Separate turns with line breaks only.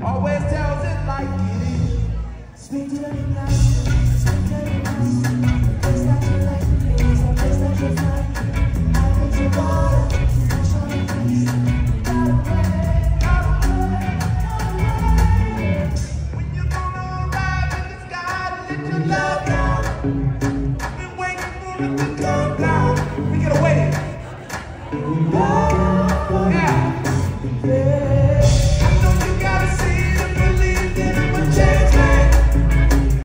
Always tells it like it is. Sweet to the night, sweet to the night. we get away.